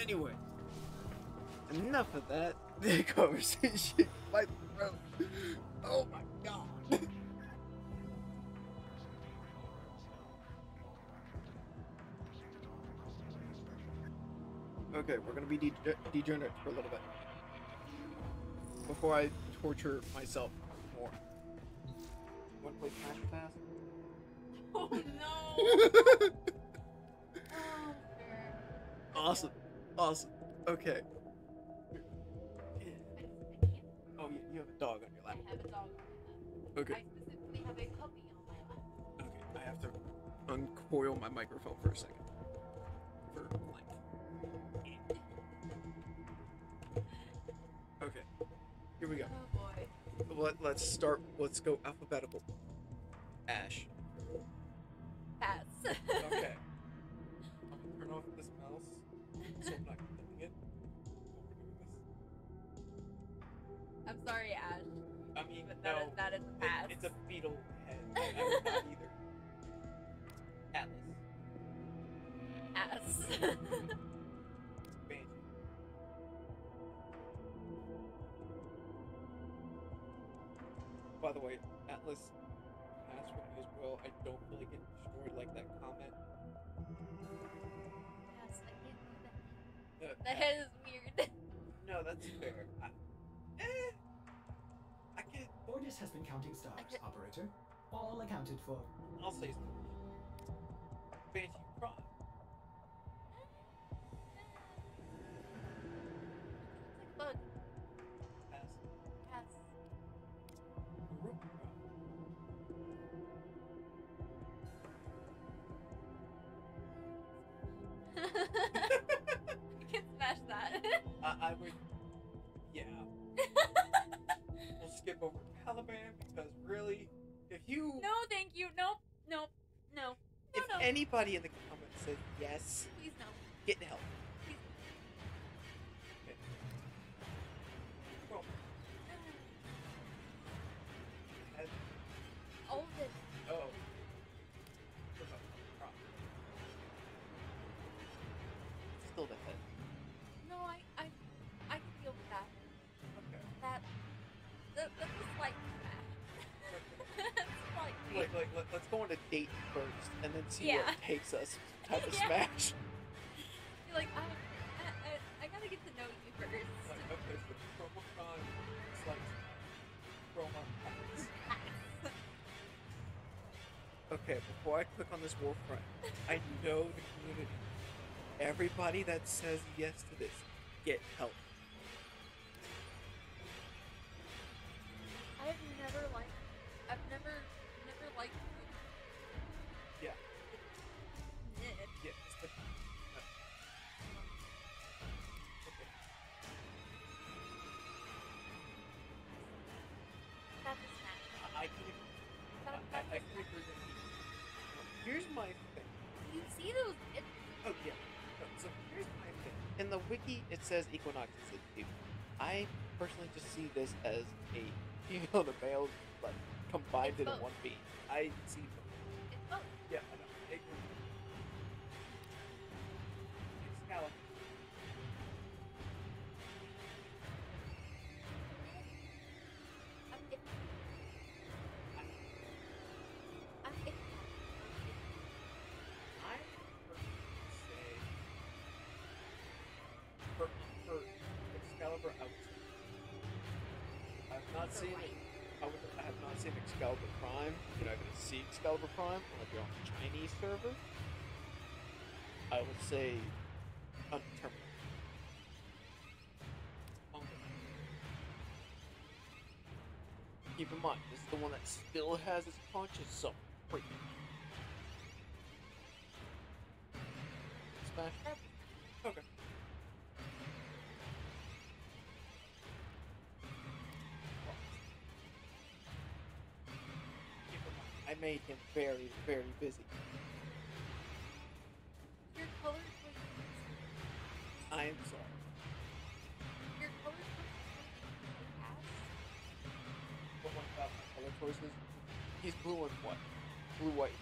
Anyway, enough of that conversation. My throat. Oh my god. okay, we're gonna be de- degenerate for a little bit before I torture myself more. Want to play Smash Pass? Oh no! Oh. Awesome. Awesome. Okay. I, I can't. Oh, you, you have a dog on your I lap. have a dog on my lap. Okay. I specifically have a puppy on my lap. Okay. I have to uncoil my microphone for a second. For length. Okay. Here we go. Oh boy. Let, let's start. Let's go alphabetical. Ash. Pass. Okay. I'm gonna turn off this mouse so I'm not sorry, Ash, I mean, but that no. is that is a it- it's a beetle head. I, I'm not either. Atlas. ass. By the way, Atlas passed for me as well. I don't really get destroyed like that comment. pass. I can't do that. Uh, That head is weird. No, that's fair. I, eh, I can. Has been counting stars, operator. All accounted for. I'll say something. Banshee Prime. Anybody in the comments says yes, Please no. get help. Wait, let, let's go on a date first and then see where it takes us. Type of Yeah. smash. You're like, I, I, I, I gotta get to know you first. Like, okay, so Chroma Prime, Slice, Chroma, Okay, before I click on this Warframe, I know the community. Everybody that says yes to this, get help. It says Equinox is a dude. I personally just see this as a female and a male, like combined It's into both. one being. I see both. Excalibur, I would I've not seen. I, would, I have not seen Excalibur Prime. You're not going to see Excalibur Prime unless you're on the Chinese server. I would say Unterminable. Keep in mind, this is the one that still has its punches, so very, very busy. Your colors were I'm sorry. your were ass. But what about my color choices? He's blue and white. Blue, white,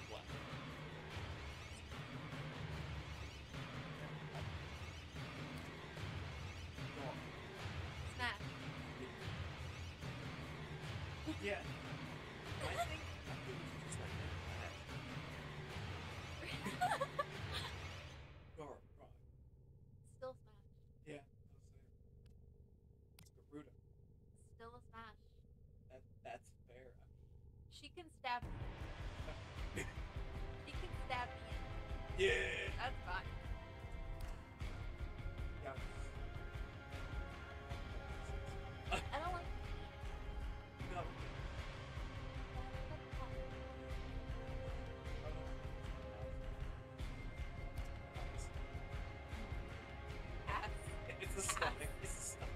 Yeah. That's fine. Yeah. I don't like. No. Ass. It's a stomach. It's a stomach.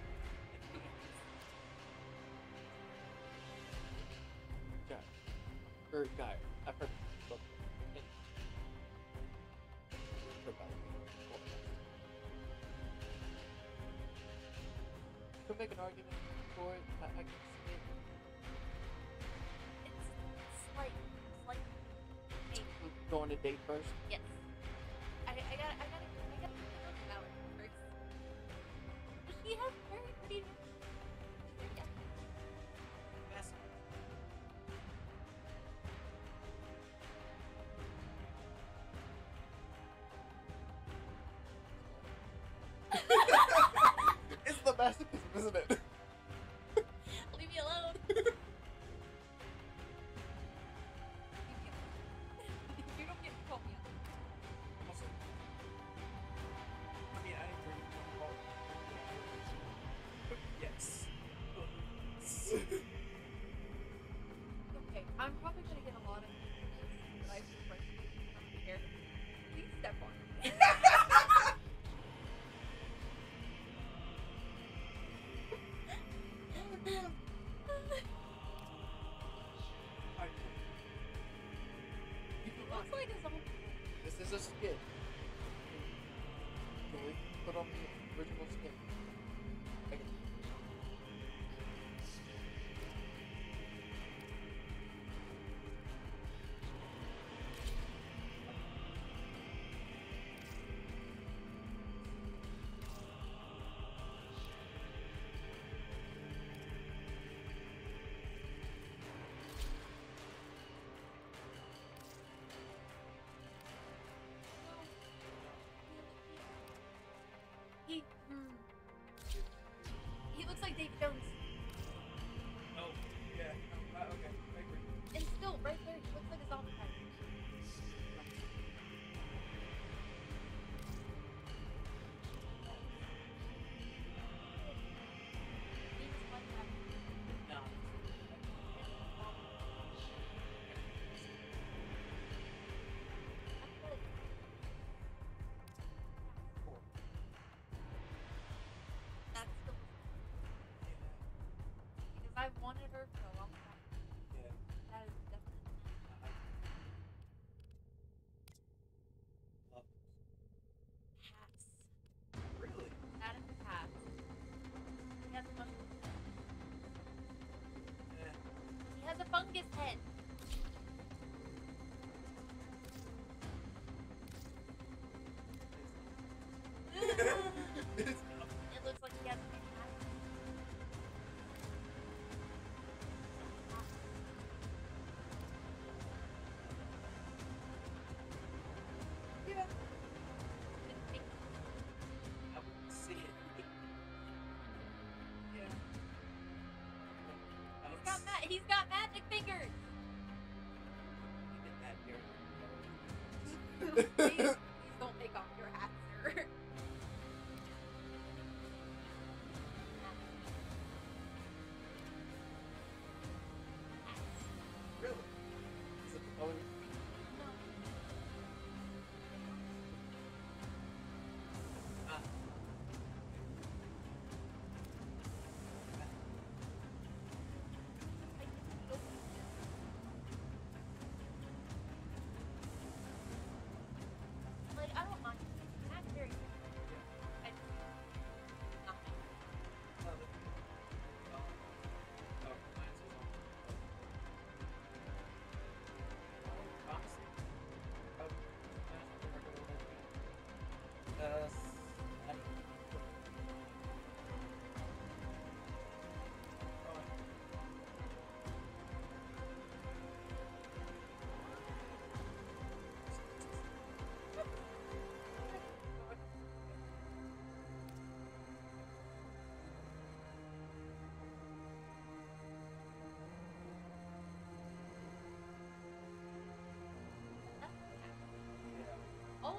yeah. make an argument for it. I, I can see it. It's slight, slight. Going to date first. Yes. like a zombie. This is a skin. we put on the original skin. like they've I've wanted her for a long time. Yeah. That is definitely. Uh. Really? That is a. He has a fungus head. Yeah. He has a fungus head. fingers.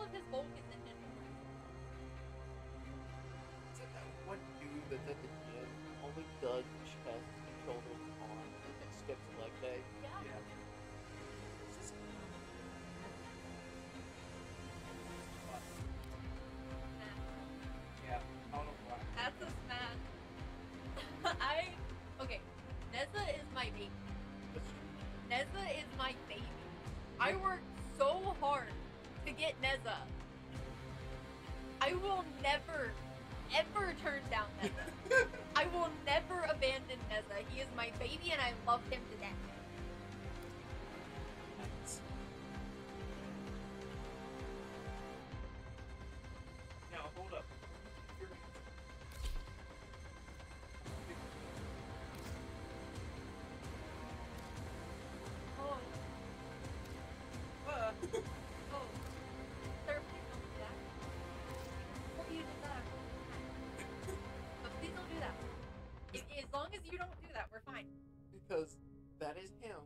and black. his Hulk is in that one dude that's at the gym only does chest and shoulders arms and skips leg day. Because that is him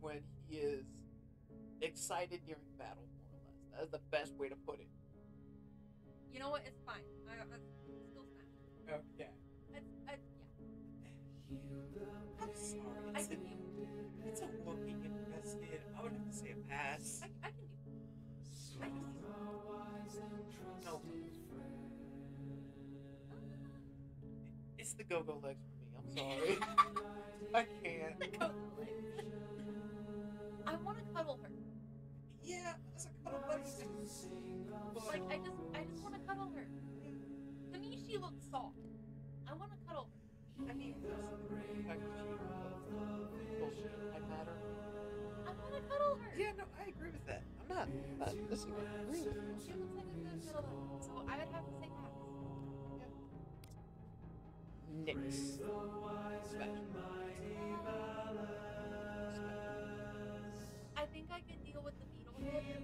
when he is excited during battle, more or less. That is the best way to put it. You know what? It's fine. I, I still smash. Okay. It's, I, yeah. I'm sorry. I can a, do. it's a looking invested. I would have to say a pass. I, I can do. I can do. No. It's the go-go legs for me. I'm sorry. I can't. I want to cuddle her. Yeah, as a cuddle buddy. Like I just, I just want to cuddle her. To me, she looks soft. I want to cuddle her. I mean, fact that she bullshit I matter. I want to cuddle her. Yeah, no, I agree with that. I'm not, I'm not disagreeing. She looks like a good cuddle. Next. Smash. I think I can deal with the beetle head.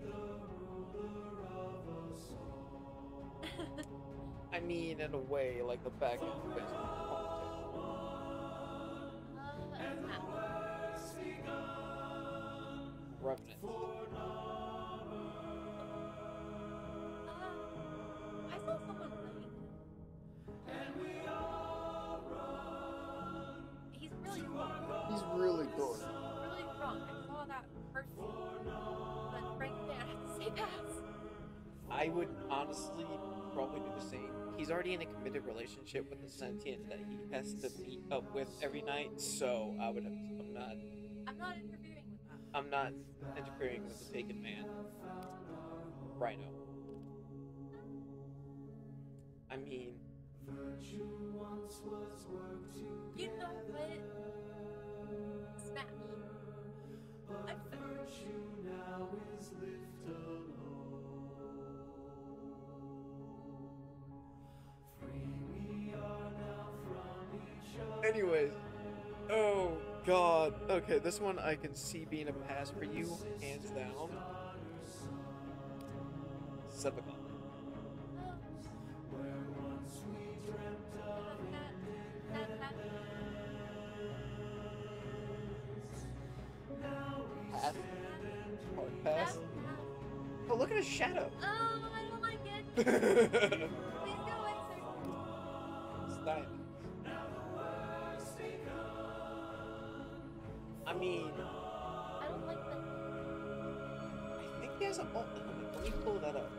I mean, in a way, like the back end of it. Uh. Revenant. Uh, I saw someone saw that person. Frankly, I have to say pass. I would honestly probably do the same. He's already in a committed relationship with the sentient that he has to meet up with every night, so I would. Have, I'm not. I'm not interfering with that. I'm not interfering with the taken man. Rhino. I mean, You know what? Smash. I'm sorry. Anyways, oh god. Okay, this one I can see being a pass for you, hands down. Seven. Pass. Oh, look at his shadow. Oh, I don't like it. Please go away, sir. Stein. I mean, I don't like that. I think he has a helmet. Let me pull that up.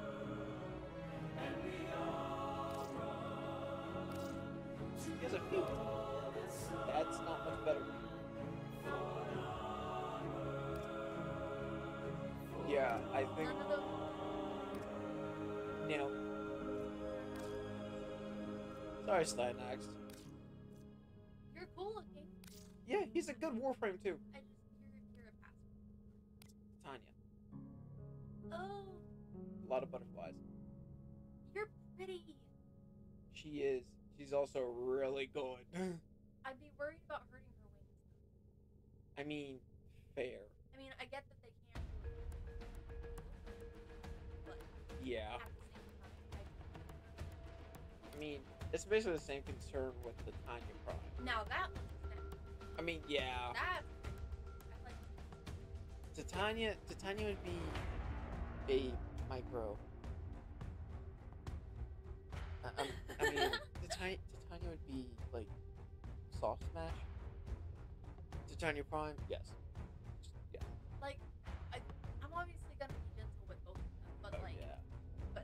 He has a few. That's not much better. I think those. no. Sorry, Styanax. You're cool looking. Yeah, he's a good Warframe too. are the same concern with the Tanya product. Now that one. I mean, yeah. That. I like. Titania, Titania would be a micro. I, I mean, Titania, would be like soft smash. Titania Prime, yes. Just, yeah. Like, I, I'm obviously gonna be gentle with both of them, but oh, like, yeah.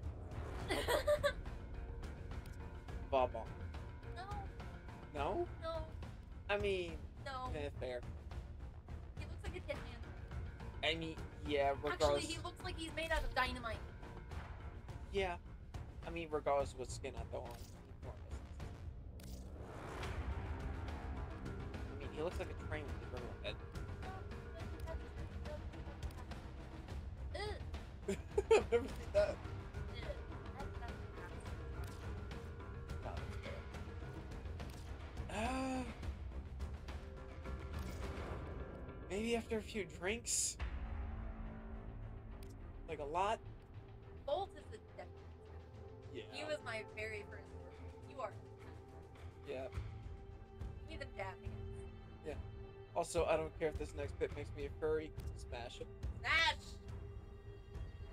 but. Vauban. I mean, no. eh, fair. He looks like a tin man. I mean, yeah, Actually, regardless. he looks like he's made out of dynamite. yeah. I mean, regardless of what skin I throw on. I mean, he looks like a train with a turtle head. Ugh, after a few drinks. Like a lot. Volt is a definite. Yeah. He was my very first. You are. Yeah. Even dabbing it. Also, I don't care if this next bit makes me a furry. Smash him. Smash!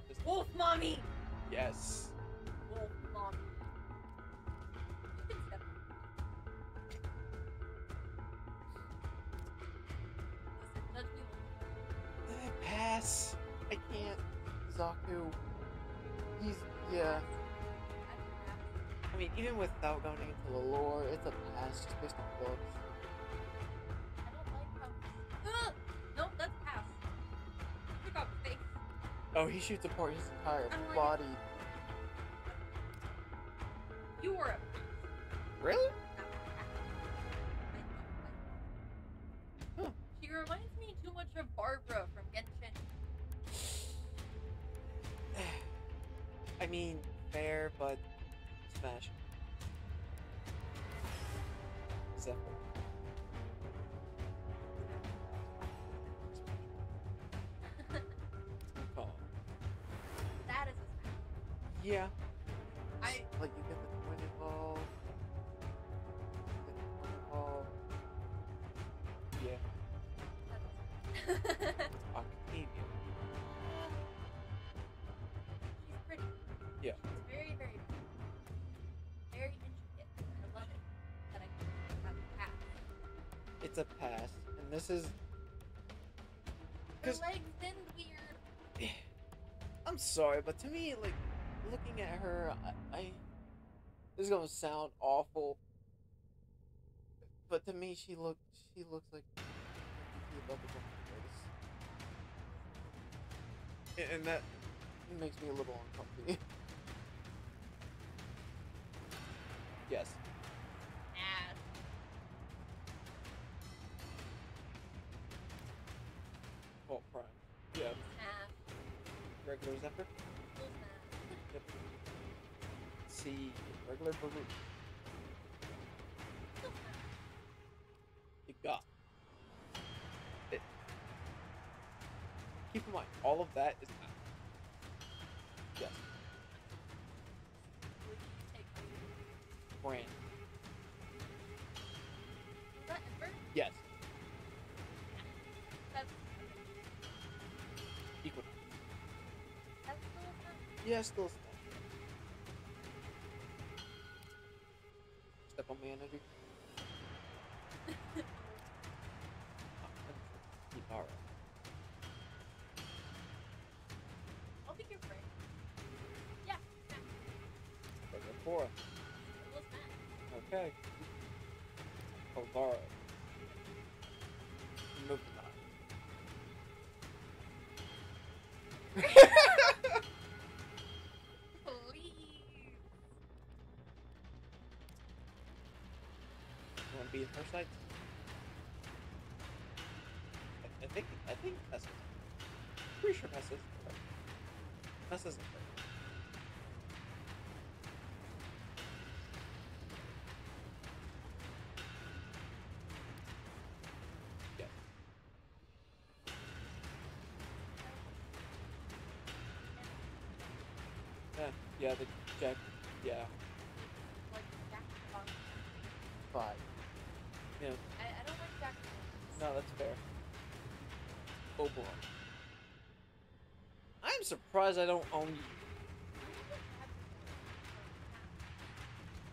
Just- Wolf mommy! yes. Xaku. He's yeah. I can pass. I mean, even without going into the lore, it's a pass just based on looks. I don't like how. Ugh! That's a pass. Took off face. Oh, he shoots apart his entire body. You were a Really? Yeah. She's very, very. Very intricate. I love it that I have a pass. It's a pass. And this is. Her legs weird. I'm sorry, but to me, like, looking at her, I, I this is gonna sound awful, but to me, she look she looks like the lovable race, and that makes me a little uncomfortable. yes, Ass. Oh, Volt Prime. Yeah, Ass. regular Zephyr. Yep. See, regular Baruch. You got it. Keep in mind, all of that is equal. that's still a smash. Yeah, still small. Step on me, energy. Alright. I'll be your friend. Yeah, smash. Regular Khora. Okay. Kovara. Be in side? I, think I think Mess is. Pretty sure isn't her. Yeah. Yeah, yeah, the Yeah, I, I don't like no, that's fair. Oh, Oberon. I'm surprised I don't own you.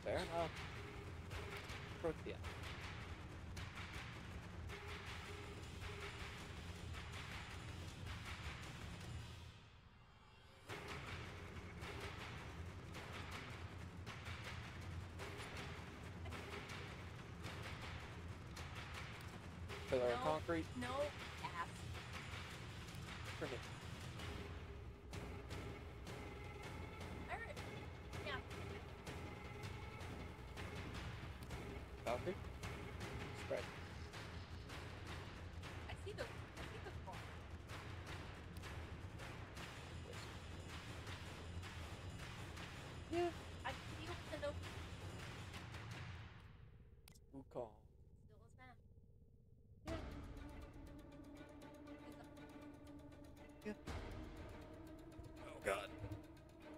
Fair enough. approach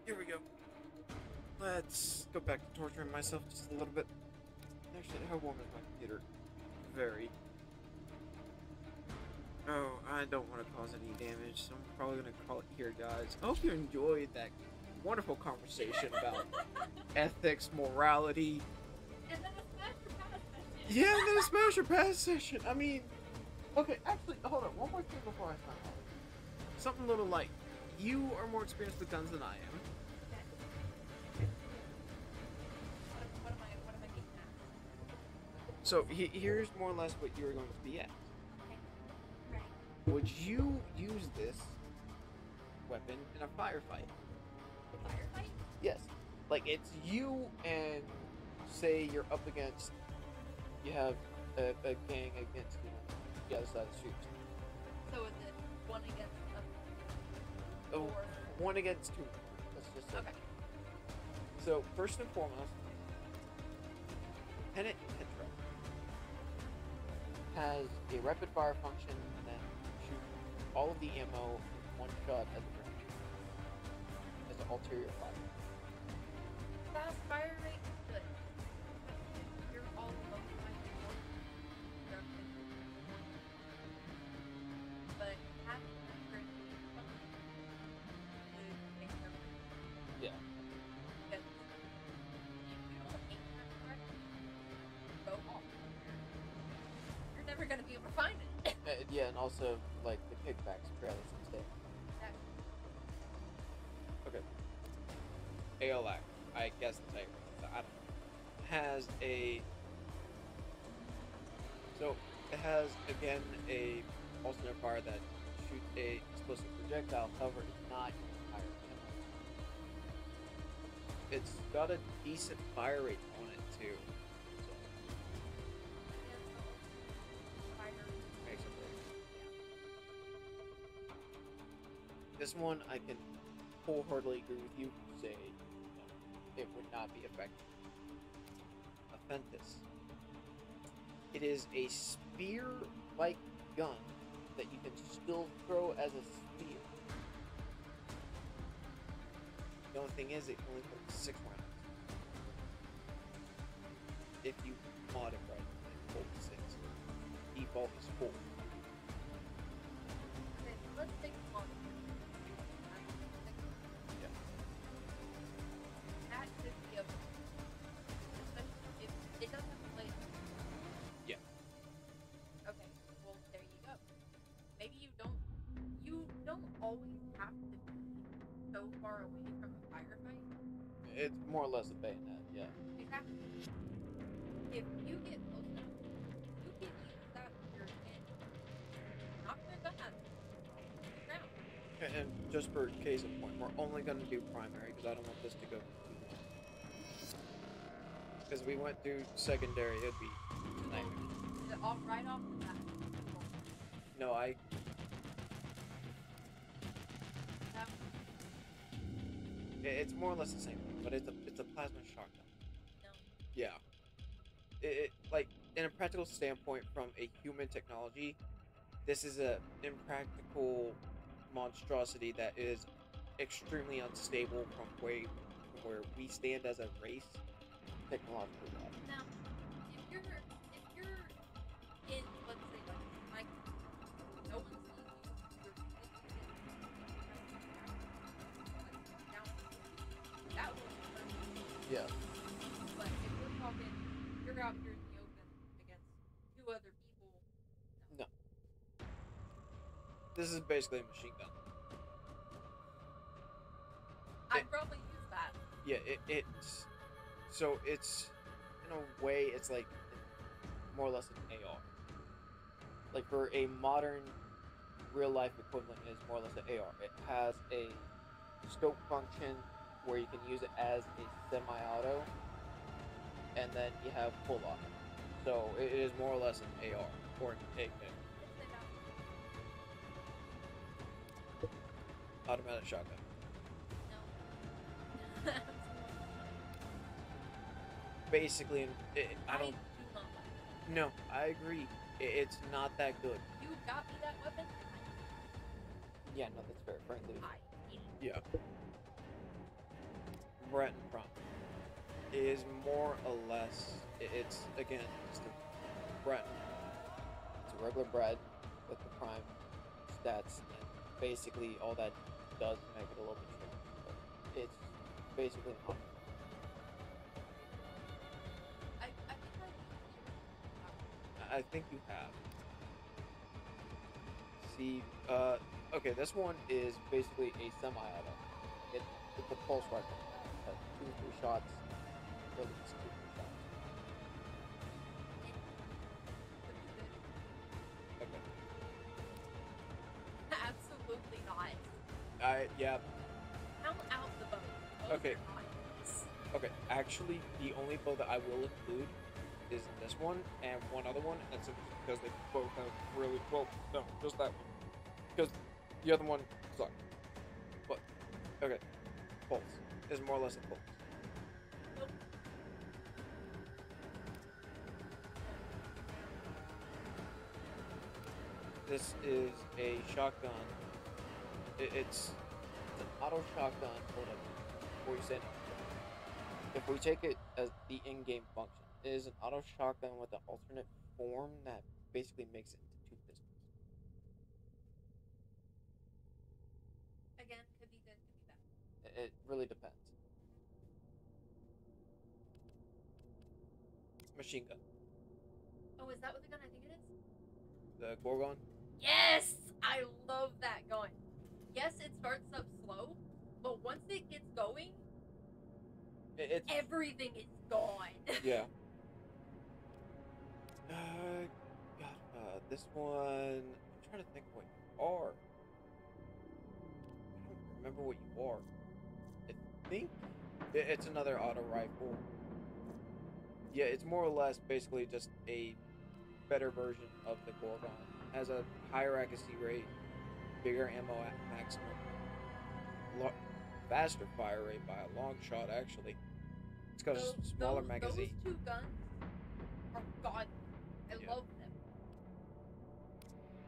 Here we go. Let's go back to torturing myself just a little bit. Actually, how warm is my computer? Very. Oh, I don't want to cause any damage, so I'm probably gonna call it here, guys. I hope you enjoyed that wonderful conversation about ethics, morality. And then a smash or pass session. Yeah, and then a smash or pass session. I mean, okay, actually, hold on. One more thing before I sign off. Something a little light. You are more experienced with guns than I am. So he, here's more or less what you were going to be at. Would you use this weapon in a firefight? Firefight? Yes. Like it's you and say you're up against you have a, a gang against you know, the other side of the street. So is it one against a Oh, one against two. Let's just say. Okay. So first and foremost, Tenet Tetra has a rapid fire function and then shoot all of the ammo in one shot at the ground as an ulterior fire. Fast fire rate good. Never gonna be able to find it. Uh, yeah, and also like the kickbacks fairly substantial. That- Okay. ALAC, I guess that's how you pronounce I don't know. Has a so it has again a alternate fire that shoots a explosive projectile, however it's not fire It's got a decent fire rate on it too. This one I can wholeheartedly agree with you. Say it would not be effective. Afentis. It is a spear-like gun that you can still throw as a spear. The only thing is, it only holds six rounds. If you mod it right, it holds six. Default is four. Okay, let's take so far away from a firefight. It's more or less a bayonet, yeah. Exactly. If you get close enough, you can use that spear and knock their gun out ground. And- just for case in point, we're only going to do primary because I don't want this to go Because we went through secondary, it'd be nightmare. Off, right off the bat. No, I it's more or less the same thing, but it's a it's a plasma shock gun. No. Yeah. It, it like in a practical standpoint from a human technology, this is a impractical monstrosity that is extremely unstable from way from where we stand as a race technologically. Yeah. But if you're talking, you're out here in the open against two other people. No. no. This is basically a machine gun. I'd it, probably use that. Yeah, it, it's so it's in a way it's like more or less an AR. Like for a modern real life equivalent is more or less an AR. It has a scope function, where you can use it as a semi-auto, and then you have full auto. So it is more or less an AR or an AK. Automatic shotgun. No. Basically, it, I I don't. do not like No, I agree. I- It's not that good. You got me that weapon. Yeah, no, that's fair. Frankly, I hate it. yeah. Braton Prime is more or less, it's again, just a Braton. It's a regular bread with the prime stats, and basically all that does make it a little bit stronger. But it's basically not. I, I think I I- I think you have. See, uh, okay, this one is basically a semi-auto. It, it's a pulse rifle. Uh, two, three shots. Release two, three shots. Okay. Absolutely not. I yeah. Count out the boat. Both Okay. Okay. Actually, the only bow that I will include is this one and one other one, and so because they both have really well, no, just that one, because the other one sucked. But okay, pulse is more or less a. Nope. This is a shotgun. It's, an auto shotgun. Hold up. Before you say. If we take it as the in-game function, it is an auto shotgun with an alternate form that basically makes it into two pistols. Again, could be good, could be bad. It really depends. Machine gun. Oh, is that what the gun I think it is? The Gorgon. Yes! I love that gun. Yes, it starts up slow, but once it gets going, It, it's everything is gone. Yeah. Uh, God, uh, this one. I'm trying to think what you are. I don't remember what you are. I think it's another auto rifle. Yeah, it's more or less basically just a better version of the Gorgon. Has a higher accuracy rate, bigger ammo at maximum, lo- faster fire rate by a long shot. Actually, it's got a Those- s- smaller those, magazine. Those two guns are god. I Yeah. love them.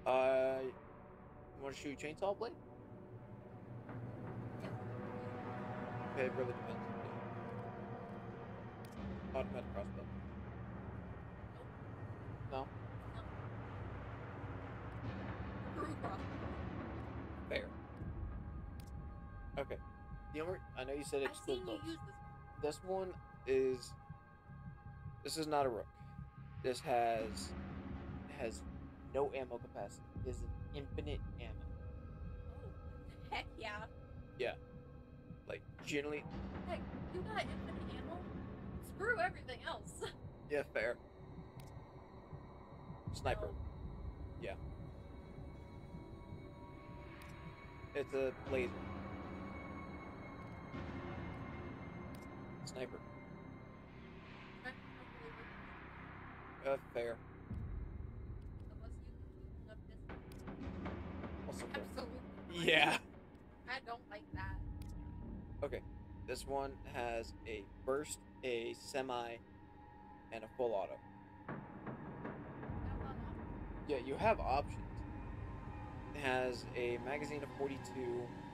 Uh, you want to shoot chainsaw blade? Yeah. Okay, it really depends. Automatic crossbow. No, Crew cross. fair. Okay. The only I know you said exclude those. this one. This one is. This is not a rook. This has has no ammo capacity. This is infinite ammo. Oh, heck yeah. yeah. Like generally, Heck, you got infinite ammo? Screw everything else. yeah, fair. Sniper. No. Yeah. It's a laser. Sniper. I don't believe it. Uh, fair. Unless you can shoot enough distance. Also fair. Absolutely. Yeah. I don't like that. Okay. This one has a burst, a semi, and a full auto. Got a lot of Yeah, you have options. It has a magazine of 42,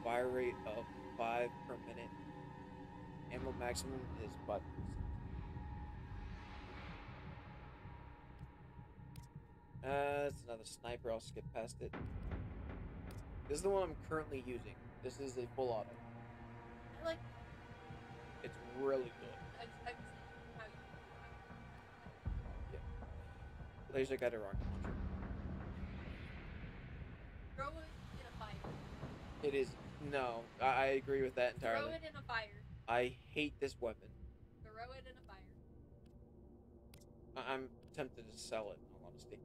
fire rate of 5 per minute. Ammo maximum is 5 Uh, it's another sniper. I'll skip past it. This is the one I'm currently using. This is a full auto. I like. It's really good. Laser guided rocket launcher. Throw it It is no. I, I agree with that Throw entirely. it in a fire. I hate this weapon. Throw it in a fire. I- I'm tempted to sell it. In all honesty.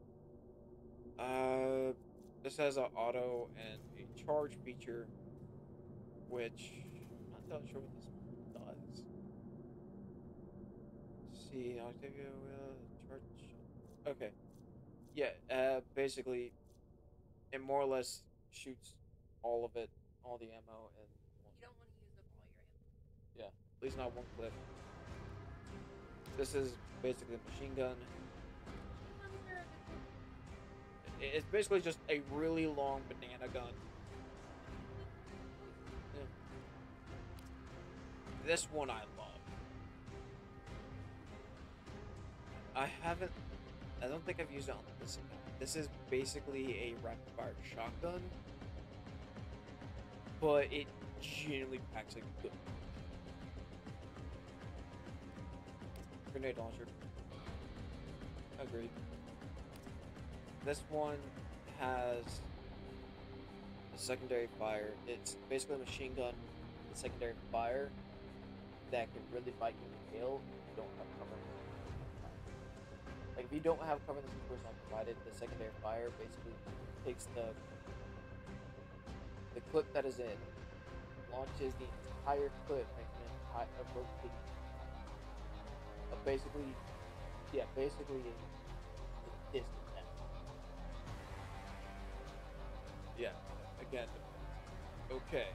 Uh, this has an auto and a charge feature, which I'm not sure what this does. Let's see, Octavia will give you a charge. Okay. Yeah. Uh, basically, it more or less shoots all of it, all the ammo, and You don't want to use up all your ammo. at least not one clip. This is basically a machine gun. Guns are a good thing. I- It's basically just a really long banana gun. This one I love. I haven't. I don't think I've used it on this account. This is basically a rapid fire shotgun, but it genuinely packs a good. Grenade launcher. Agreed. This one has a secondary fire. It's basically a machine gun with secondary fire that can really bite you tail if you don't have if you don't have cover in the situation I provided, the secondary fire basically takes the the clip that is in, launches the entire clip, making entire a rotating uh, basically yeah, basically a, a distant net. Yeah, again. Okay.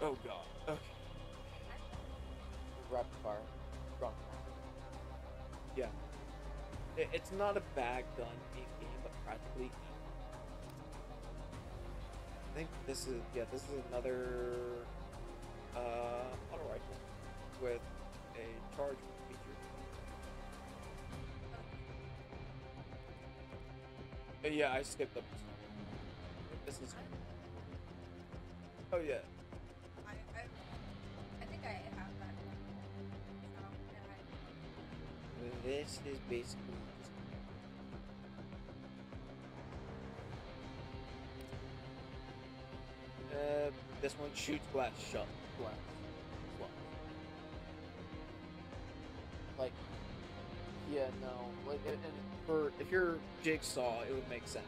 Oh god. Okay. Rapid fire. Rock. Yeah. It, it's not a bad gun in game, but practically. I think this is yeah. This is another uh, auto rifle with a charge feature. Uh, yeah, I skipped up. This is. Oh yeah. This is basically Uh, this one shoots glass shut. Glass. Glass. Like, yeah, no. Like, and, and for if you're Jigsaw, it would make sense.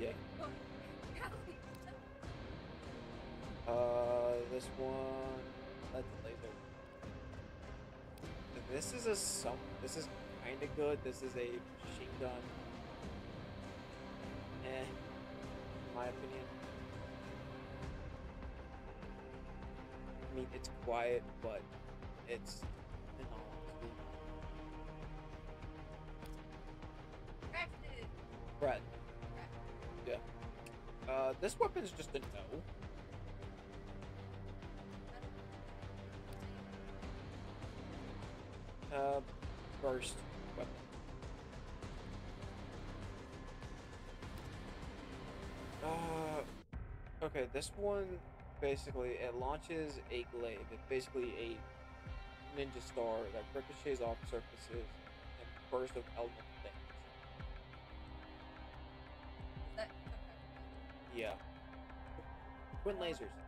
Yeah. This one. That's laser. This is a some. This is kind of good. This is a machine gun. Eh, in my opinion. I mean, it's quiet, but it's. In all Crafted. Brett. Crafted. Uh, this weapon's just a no. Burst weapon. Uh, okay, this one basically it launches a glaive. It's basically a ninja star that ricochets off surfaces and bursts of elemental damage. That, Yeah. Twin lasers.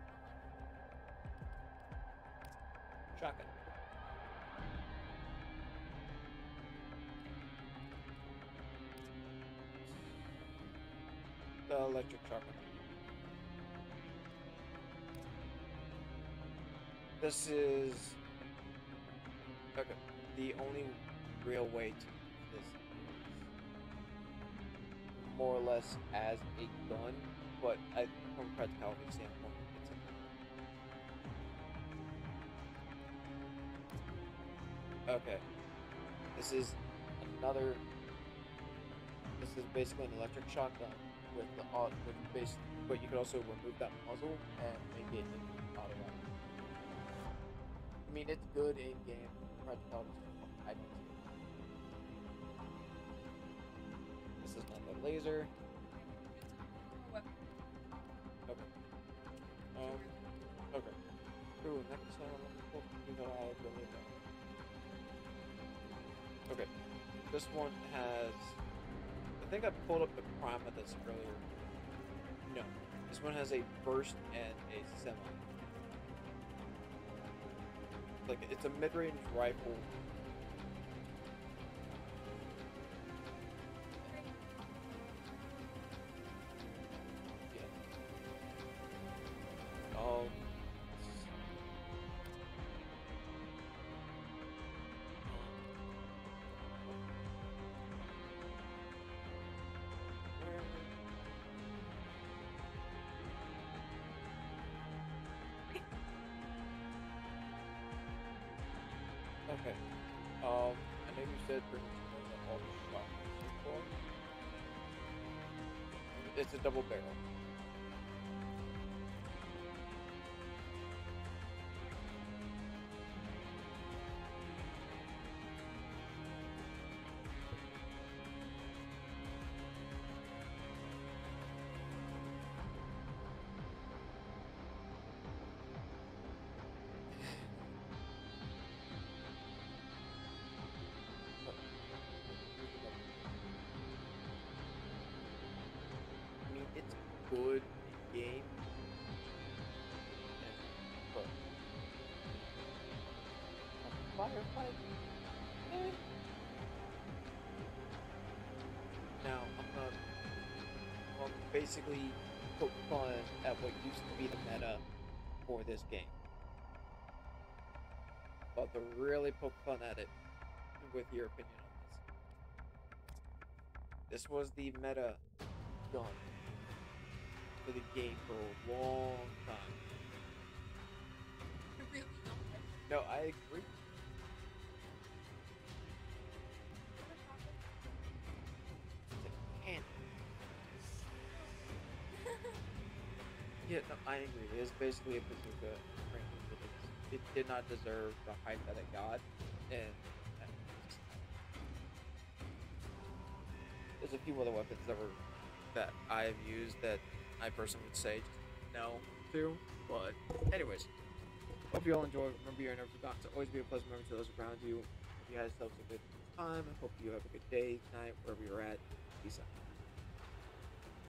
Electric shotgun. This is okay. The only real way to this is more or less as a gun, but I, from a practicality standpoint, it's a Okay. This is another. This is basically an electric shotgun with the au- with but you could also remove that muzzle and make it an auto. I mean, it's good in game practicality. I don't see. This is not the laser. Okay. Um. Okay. Next know I really don't. Okay. this one has. I think I pulled up the prime of this earlier. No, this one has a burst and a semi. Like it's a mid-range rifle. It's a double barrel. Good game. and- But a firefight. eh. Now I'm gonna basically poke fun at what used to be the meta for this game. About to really poke fun at it with your opinion on this. This was the meta gun for the game for a long time. I really don't. No, I agree. It's a cannon. Yeah, no, I agree. It is basically a bazooka. frankly, It did not deserve the hype that it got, and there's a few other weapons that were that I have used that I personally would say no to. But anyways, hope you all enjoy. Remember, you're never forgotten to always be a pleasant member to those around you. Hope you guys yourselves a good time. Hope you have a good day, night, wherever you're at. Peace out.